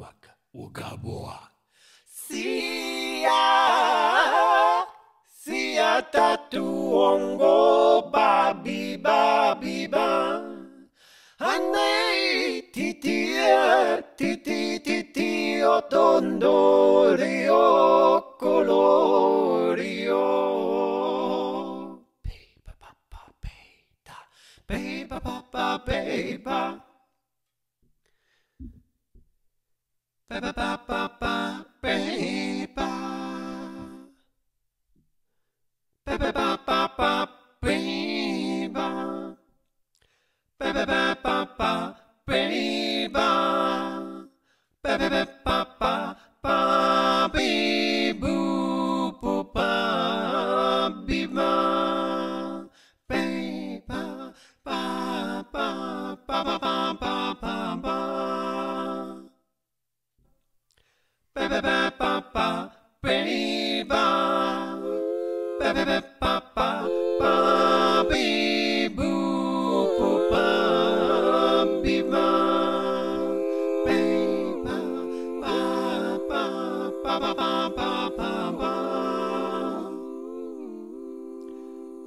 waka ugaboa siya tatuongo babi babiba anei titie titi titi otondori colorio, pa pa pa pa pa, pa pa pa pa pa. Ba-ba-ba-ba.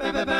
Yeah.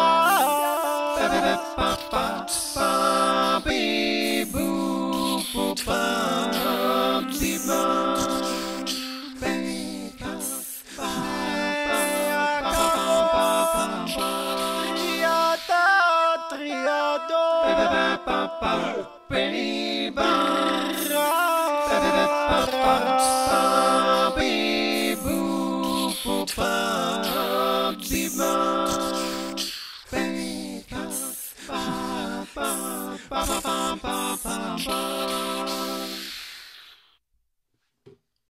Ba ba ba ba ba